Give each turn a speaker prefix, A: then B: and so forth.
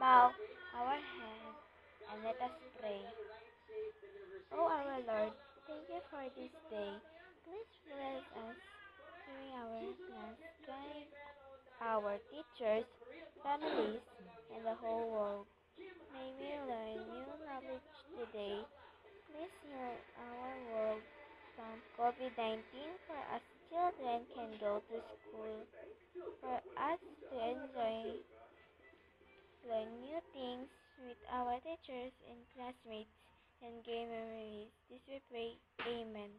A: bow our heads and let us pray. O our Lord, thank you for this day. Please bless us during our class, guide our teachers, families, and the whole world. May we learn new knowledge today. Please heal our world from COVID-19 for us children can go to school, learn new things with our teachers and classmates and gain memories. This we pray. Amen.